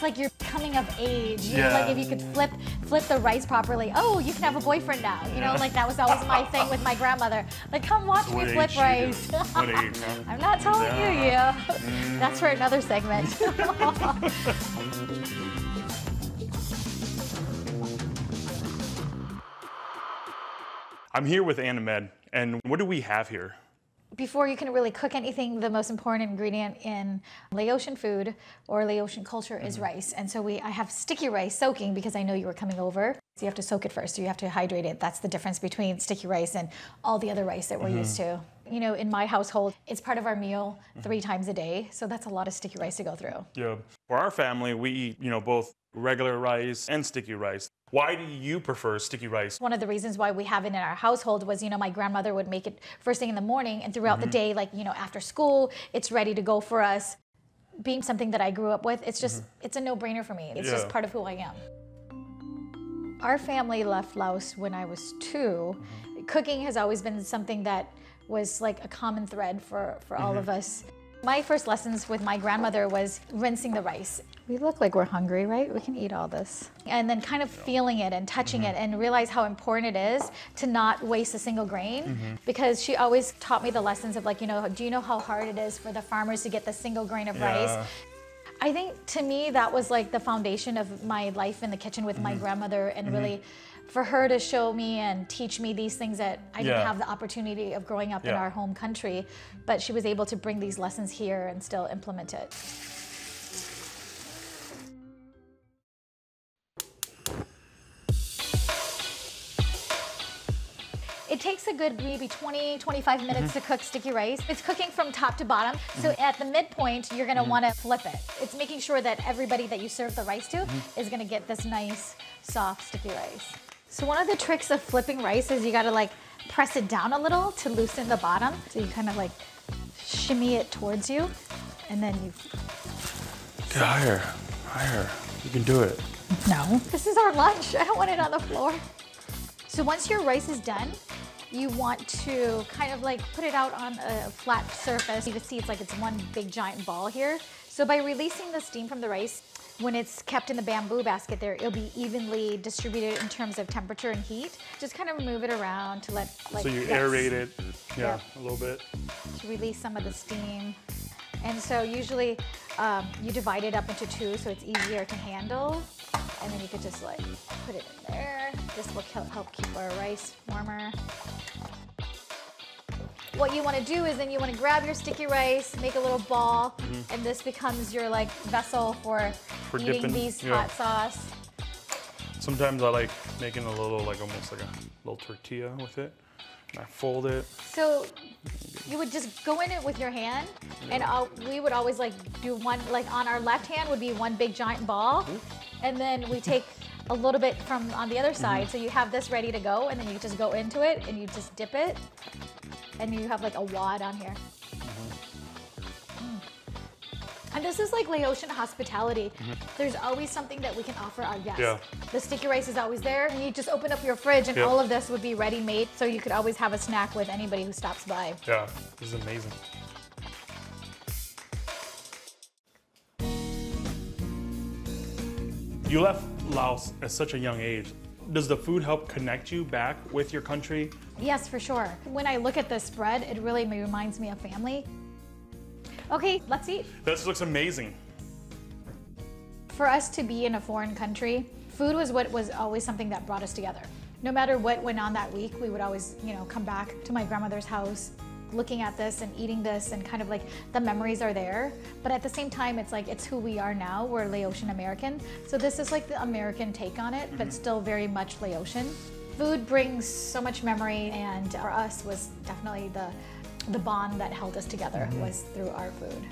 it's like you're coming of age. Yeah. like if you could flip flip the rice properly, oh, you can have a boyfriend now. You know, like that was always my thing with my grandmother. Like, come watch What me flip rice. What age, huh? I'm not telling you, Yeah. you. That's for another segment. I'm here with Ann Ahmed, and what do we have here? Before you can really cook anything, the most important ingredient in Laotian food or Laotian culture is Mm-hmm. rice. And so we, I have sticky rice soaking because I know you were coming over. So you have to soak it first. So you have to hydrate it. That's the difference between sticky rice and all the other rice that we're used to. You know, in my household, it's part of our meal three times a day. So that's a lot of sticky rice to go through. Yeah. For our family, we eat, you know, both regular rice and sticky rice. Why do you prefer sticky rice? One of the reasons why we have it in our household was, you know, my grandmother would make it first thing in the morning and throughout the mm-hmm. day, like, you know, after school, it's ready to go for us. Being something that I grew up with, it's just, mm-hmm. it's a no brainer for me. It's just part of who I am. Our family left Laos when I was 2 mm-hmm. Cooking has always been something that was like a common thread for, for all of us. My first lessons with my grandmother was rinsing the rice. We look like we're hungry, right? We can eat all this. And then kind of feeling it and touching it mm-hmm. and realize how important it is to not waste a single grain mm-hmm. because she always taught me the lessons of like, you know, do you know how hard it is for the farmers to get the single grain of Yeah. rice? I think to me that was like the foundation of my life in the kitchen with Mm-hmm. my grandmother and mm-hmm. really for her to show me and teach me these things that I didn't Yeah. have the opportunity of growing up in our home country, but she was able to bring these lessons here and still implement it. It takes a good maybe 20, 25 minutes mm-hmm. to cook sticky rice. It's cooking from top to bottom. So mm-hmm. at the midpoint, you're gonna mm-hmm. wanna flip it. It's making sure that everybody that you serve the rice to is gonna get this nice, soft, sticky rice. So one of the tricks of flipping rice is you gotta like press it down a little to loosen the bottom. So you kind of like shimmy it towards you and then you, Get higher, higher. You can do it. no. This is our lunch. I don't want it on the floor. So once your rice is done, you want to kind of like put it out on a flat surface. You can see it's like it's one big giant ball here. So by releasing the steam from the rice, when it's kept in the bamboo basket there, it'll be evenly distributed in terms of temperature and heat. Just kind of move it around to let like So you yes, aerate it, yeah, Yeah. a little bit. to release some of the steam. And so usually um, you divide it up into two so it's easier to handle. And then you could just like put it in there. This will help help keep our rice warmer. What you want to do is then you want to grab your sticky rice, make a little ball, and this becomes your like vessel for. For eating dipping, these yeah. hot sauce. Sometimes I like making a little, like almost like a little tortilla with it. And I fold it. So you would just go in it with your hand, and uh, we would always like do one like on our left hand would be one big giant ball, and then we take a little bit from on the other side. So you have this ready to go, and then you just go into it and you just dip it, and you have like a wad on here. Mm. And this is like Laotian hospitality. Mm-hmm. There's always something that we can offer our guests. Yeah. The sticky rice is always there. You just open up your fridge and Yeah. all of this would be ready made. So you could always have a snack with anybody who stops by. Yeah, this is amazing. You left Laos at such a young age. Does the food help connect you back with your country? Yes, for sure. When I look at this spread, it really reminds me of family. Okay, let's eat. This looks amazing. For us to be in a foreign country, food was what was always something that brought us together. No matter what went on that week, we would always, you know, come back to my grandmother's house, looking at this and eating this and kind of like the memories are there. But at the same time, it's like it's who we are now. We're Laotian American. So this is like the American take on it, but mm-hmm. still very much Laotian. Food brings so much memory and for us was definitely the the bond that held us together mm-hmm. was through our food.